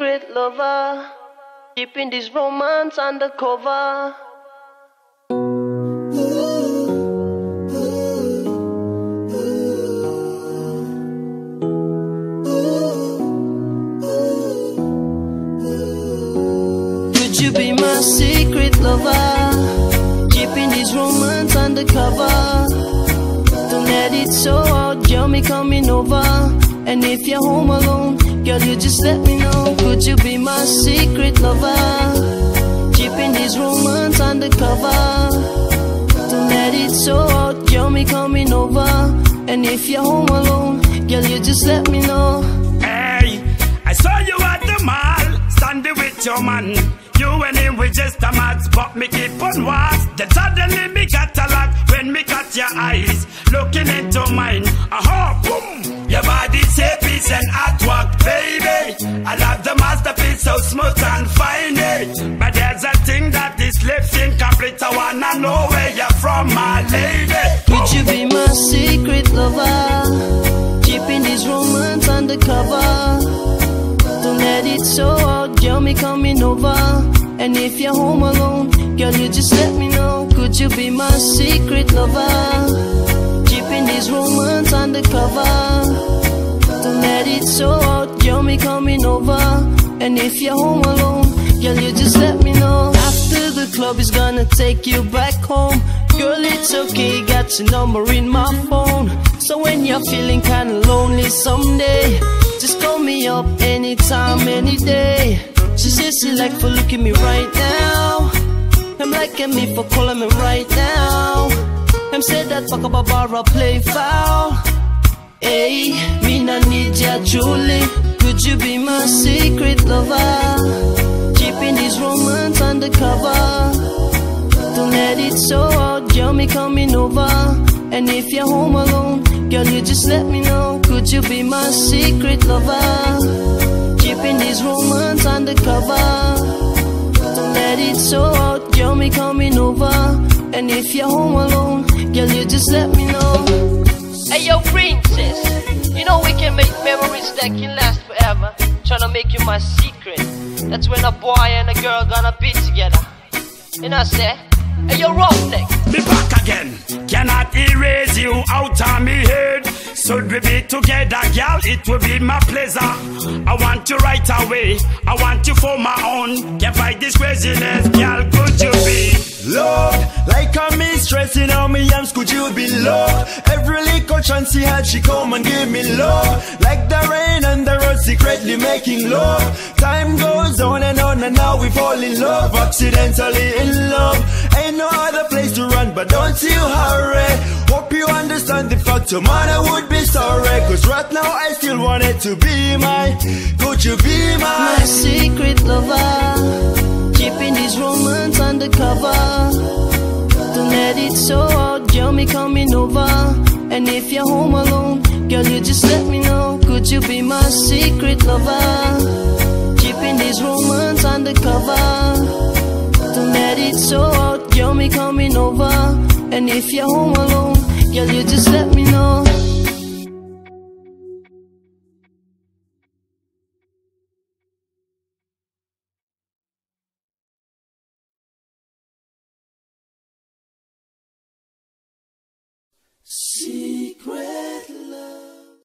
secret lover, keeping this romance undercover. Could you be my secret lover, keeping this romance undercover? Don't let it show out, me coming over. And if you're home alone, girl, you just let me know. Could you be my secret lover? Keeping this romance undercover. Don't let it show out, girl, me coming over. And if you're home alone, girl, you just let me know. Hey, I saw you at the mall, standing with your man. You and him we just a mad spot, me keep on watch. Then suddenly me got a lot when me got your eyes looking into mine. Aha, boom! Your body say peace and artwork, baby. I love the masterpiece, so smooth and fine. eh. But there's a thing that is left incomplete. I wanna know where you're from, my lady. Could you be my secret lover? Keeping this romance undercover. Don't let it show out, girl, me coming over. And if you're home alone, girl, you just let me know. Could you be my secret lover? Keeping this romance undercover. Don't let it show out, girl, me coming over. And if you're home alone, girl, you just let me know. After the club is gonna take you back home. Girl, it's okay, got your number in my phone. So when you're feeling kinda lonely someday, just call me up anytime, any day. She says she like for looking me right now. I'm liking me for calling me right now. I'm said that fuck up a bar, I play foul. Hey, me not need ya truly. Could you be my secret lover? Keeping this romance undercover. Don't let it show out, girl, me coming over. And if you're home alone, girl, you just let me know. Could you be my secret lover? Keeping this romance undercover. Don't let it show out, girl, me coming over. And if you're home alone, girl, you just let me know. Hey yo, princess, you know we can make memories that can last forever. Tryna make you my secret. That's when a boy and a girl gonna be together. You know, say, hey yo, roughneck. Be back again. Cannot erase you out of me head. Should we be together, girl? It will be my pleasure. I want you right away. I want you for my own. Can't fight this craziness, girl. Could you be? Lord, mistress in me yams could you be Lord? Every little chance she had, she come and give me love. Like the rain and the road secretly making love. Time goes on and on and now we fall in love, accidentally in love. Ain't no other place to run, but don't you hurry. Hope you understand the fact tomorrow would be sorry. Cause right now I still want it to be mine. Could you be my mine? secret lover. Keeping this romance undercover. Let it show out, girl, me coming over. And if you're home alone, girl, you just let me know. Could you be my secret lover? Keeping this romance undercover. Don't let it show out, girl, me coming over. And if you're home alone, girl, you just let me know. Sim.